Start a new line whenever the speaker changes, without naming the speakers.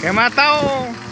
Que matao.